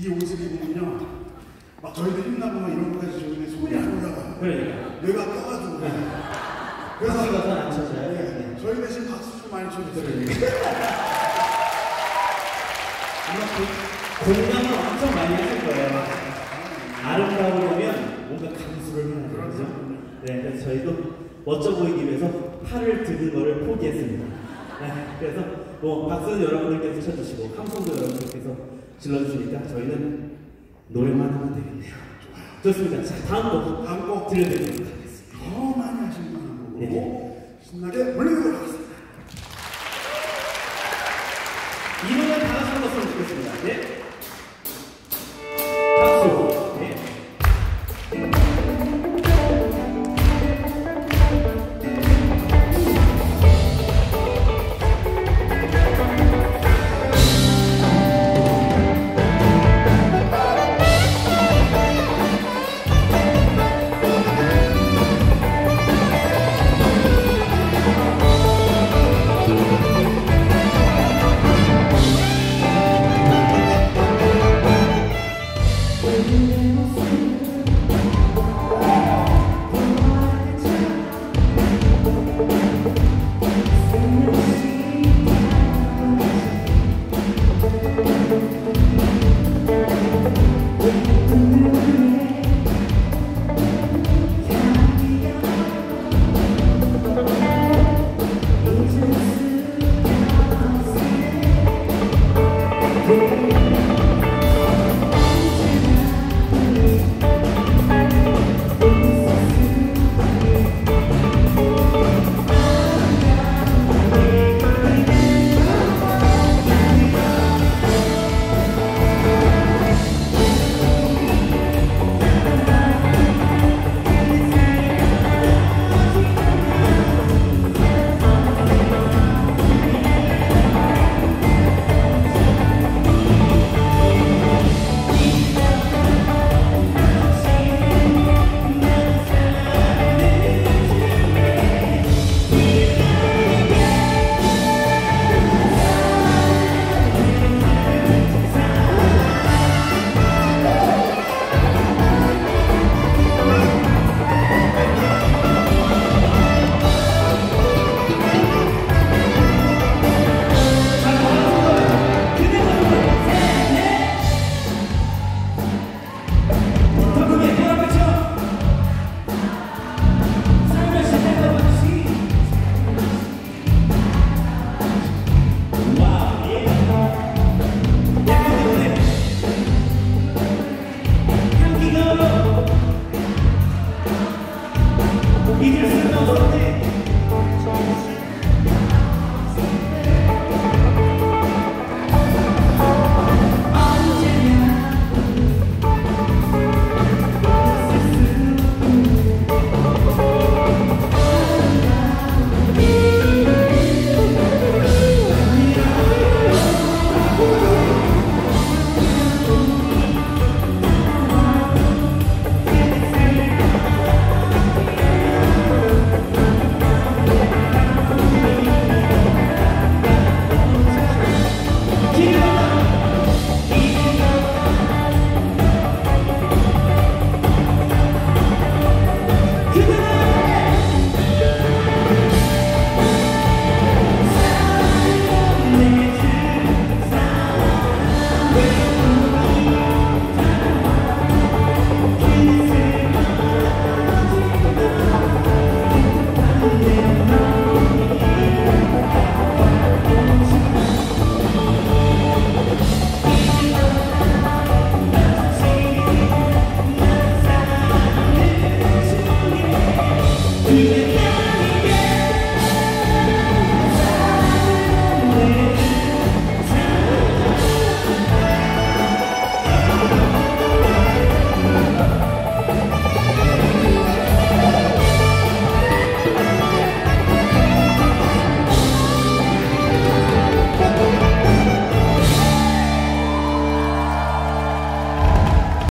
이 옷을 입으면요. 막 저희들 힘나고 이런 거까지 좋은데 손이 안 올라가요. 그러니까. 뇌가 껴가지고. 박수가 그래서 잘안 쳐져요. 네, 저희 대신 박수 좀 많이 쳐주세요. 아마 그 공감을 엄청 많이 하실 거예요. 아름다우려면 뭔가 감수를 해야 되죠. 네, 그래서 저희도 멋져 보이기 위해서 팔을 드는 거를 포기했습니다. 네, 그래서 뭐 박수는 여러분들께서 쳐주시고 함성도 여러분들께서 질러주시니까 저희는 노래만 하면 되겠네요. 좋습니다. 자, 다음 곡 다음 곡 들려드리도록 하겠습니다. 더 많이 하시는 분을 네. 신나게 물리도록 하겠습니다. 이 노래 다 같이 한번 썼으면 좋겠습니다. 네. 이길 수 있는 건데